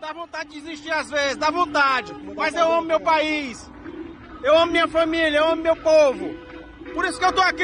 dá vontade de desistir às vezes, dá vontade. Mas eu amo meu país, eu amo minha família, eu amo meu povo. Por isso que eu tô aqui.